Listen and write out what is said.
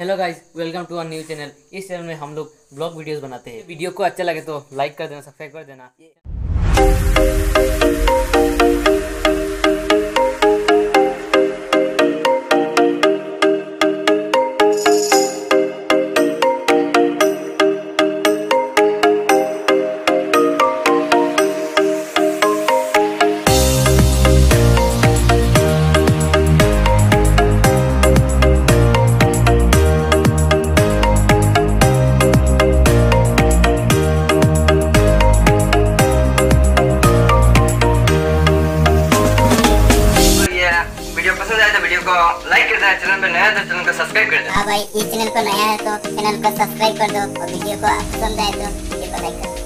Hello guys welcome to our new channel इस channel में हम लोग ब्लॉग वीडियोस बनाते हैं। वीडियो को अच्छा लगे तो लाइक कर देना सब्सक्राइब कर देना। वीडियो पसंद आए तो वीडियो को लाइक कर देना चैनल पे नया है तो चैनल को सब्सक्राइब कर देना हाँ भाई, इस चैनल पर नया है तो चैनल को सब्सक्राइब कर दो और वीडियो को पसंद आए तो